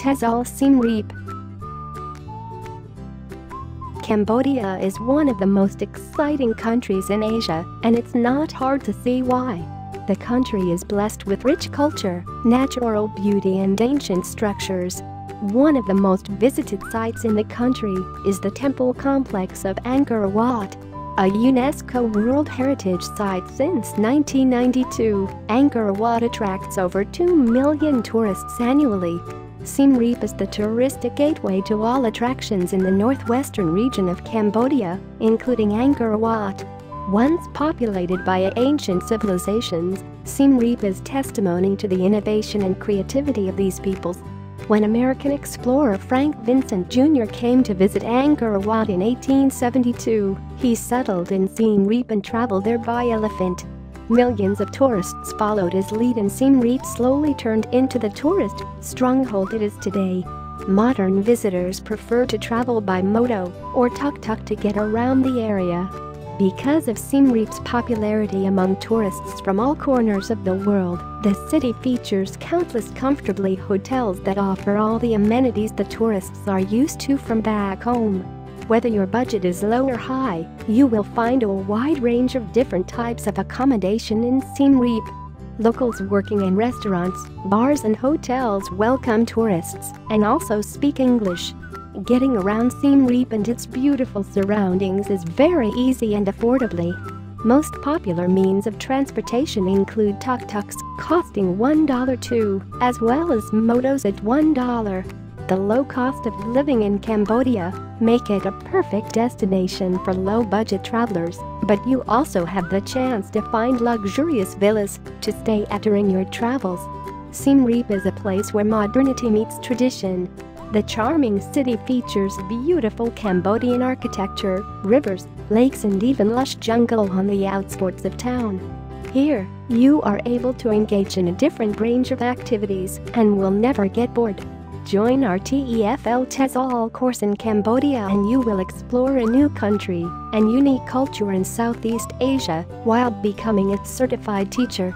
TESOL Siem Reap Cambodia is one of the most exciting countries in Asia, and it's not hard to see why. The country is blessed with rich culture, natural beauty and ancient structures. One of the most visited sites in the country is the temple complex of Angkor Wat. A UNESCO World Heritage Site since 1992, Angkor Wat attracts over 2 million tourists annually. Siem Reap is the touristic gateway to all attractions in the northwestern region of Cambodia, including Angkor Wat. Once populated by ancient civilizations, Siem Reap is testimony to the innovation and creativity of these peoples. When American explorer Frank Vincent Jr. came to visit Angkor Wat in 1872, he settled in Siem Reap and traveled there by elephant. Millions of tourists followed his lead and Siem Reap slowly turned into the tourist stronghold it is today. Modern visitors prefer to travel by moto or tuk-tuk to get around the area. Because of Siem Reap's popularity among tourists from all corners of the world, the city features countless comfortably hotels that offer all the amenities the tourists are used to from back home. Whether your budget is low or high, you will find a wide range of different types of accommodation in Siem Reap. Locals working in restaurants, bars and hotels welcome tourists and also speak English. Getting around Siem Reap and its beautiful surroundings is very easy and affordably. Most popular means of transportation include tuk-tuks, costing $1 too, as well as motos at $1 the low cost of living in Cambodia make it a perfect destination for low-budget travelers, but you also have the chance to find luxurious villas to stay at during your travels. Siem Reap is a place where modernity meets tradition. The charming city features beautiful Cambodian architecture, rivers, lakes and even lush jungle on the outskirts of town. Here, you are able to engage in a different range of activities and will never get bored. Join our TEFL TESOL course in Cambodia and you will explore a new country and unique culture in Southeast Asia while becoming its certified teacher.